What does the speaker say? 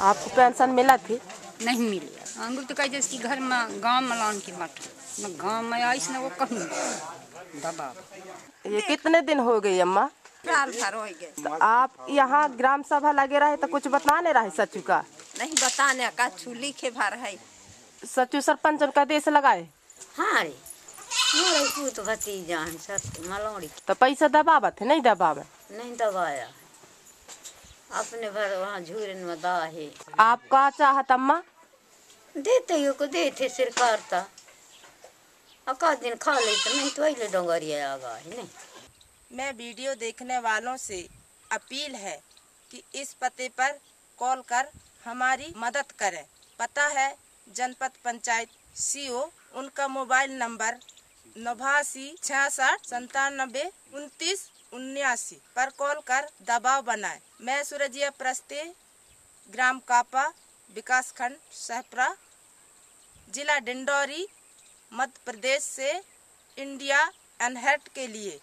आपको पेंशन मिला थी? नहीं मिली। अंगुल तो कह जैसे घर में गाँव में लान की मत न गाँव में आइस न वो कहीं दबाव। ये कितने दिन हो गई अम्मा? साल भर हो गए। तो आप यहाँ ग्राम सभा लगे रहे तो कुछ बताने रहे सचू का? नहीं बताने का चूली के भर है। सचू सरपंच का देश लगाए। हाँ पूत भतीजा हैं तो पैसा दबावत है नहीं दबावे? नहीं दबाया। अपने भर वहाँ झूरन में दा है। आप का चाहत अम्मा? देते ही को देते सरकार ता। अका दिन खा ले तो नहीं तो अले डोंगरिया आ गए नहीं? मैं वीडियो देखने वालों से अपील है कि इस पते पर कॉल कर हमारी मदद करें। पता है जनपद पंचायत सीओ उनका मोबाइल नंबर नवासी छियासठ संतानबे उनतीस उन्यासी पर कॉल कर दबाव बनाए। मैं सूरजिया प्रस्ती, ग्राम कापा विकास खंड सहपरा, जिला डिंडौरी, मध्य प्रदेश से, इंडिया, अनहर्ट के लिए।